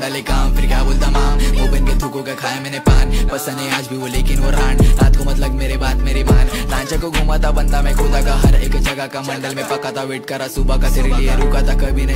डाले काम फिर क्या बोलता माम मोबिन के थूकों का खाया मैंने पान। पसंद है आज भी वो, लेकिन वो रान। रात को मतलब मेरे बात, मेरी मान लांचा को घुमाता बंदा, मैं खुदा का हर एक जगह का मंडल। में पका था वेट करा, सुबह का सिर लिए रुका था, कभी